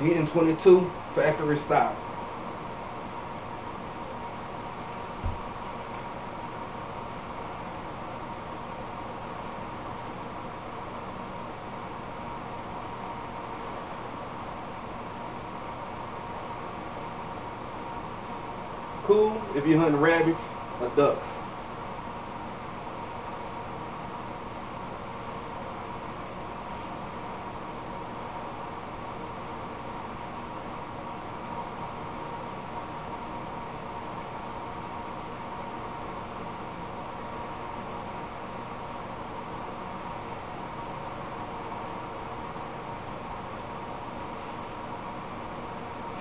1022 factory stock. Cool if you're hunting rabbits or ducks.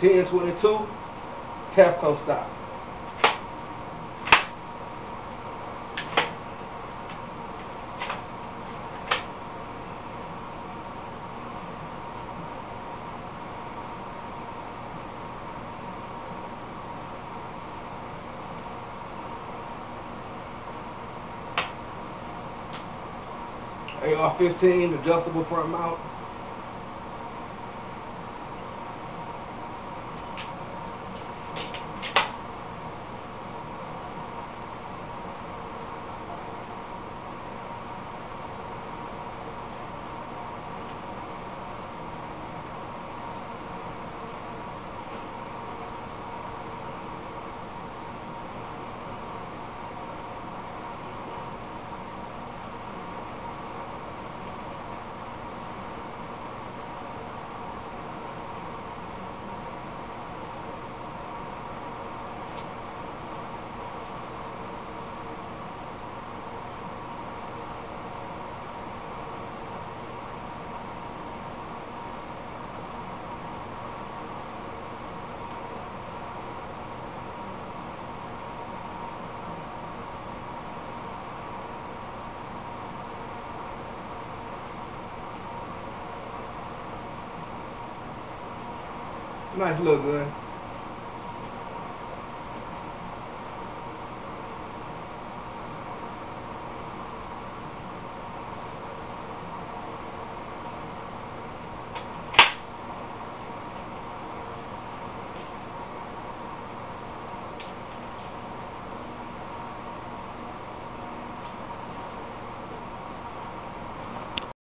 Ten twenty two, Tapco stock. AR-15 adjustable front mount. Nice little gun.